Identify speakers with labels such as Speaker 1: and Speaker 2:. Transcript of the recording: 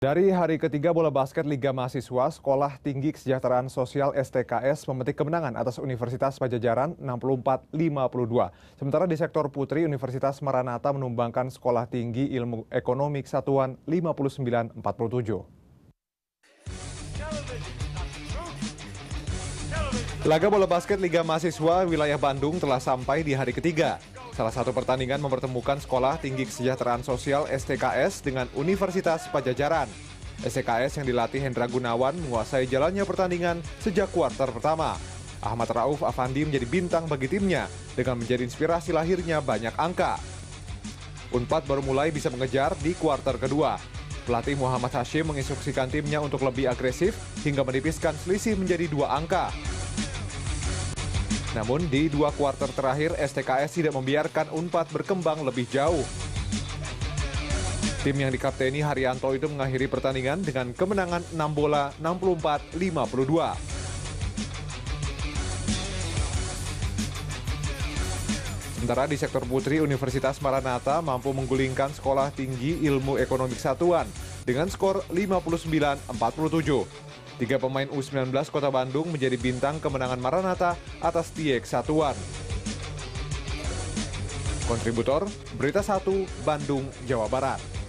Speaker 1: Dari hari ketiga bola basket Liga Mahasiswa, Sekolah Tinggi Kesejahteraan Sosial STKS memetik kemenangan atas Universitas Pajajaran 64-52. Sementara di sektor putri, Universitas Maranatha menumbangkan Sekolah Tinggi Ilmu Ekonomi Kesatuan 59-47. Laga bola basket Liga Mahasiswa wilayah Bandung telah sampai di hari ketiga. Salah satu pertandingan mempertemukan Sekolah Tinggi Kesejahteraan Sosial STKS dengan Universitas Pajajaran. STKS yang dilatih Hendra Gunawan menguasai jalannya pertandingan sejak kuarter pertama. Ahmad Rauf Afandi menjadi bintang bagi timnya dengan menjadi inspirasi lahirnya banyak angka. Unpad baru mulai bisa mengejar di kuarter kedua. Pelatih Muhammad Hashim menginstruksikan timnya untuk lebih agresif hingga menipiskan selisih menjadi dua angka. Namun di dua kuarter terakhir STKS tidak membiarkan Unpad berkembang lebih jauh. Tim yang dikapteni Haryanto itu mengakhiri pertandingan dengan kemenangan 6 bola 64-52. Sementara di sektor putri, Universitas Maranatha mampu menggulingkan Sekolah Tinggi Ilmu Ekonomi Satuan dengan skor 59-47. Tiga pemain U19 Kota Bandung menjadi bintang kemenangan Maranatha atas Tiek Satuan. Kontributor Berita 1 Bandung, Jawa Barat.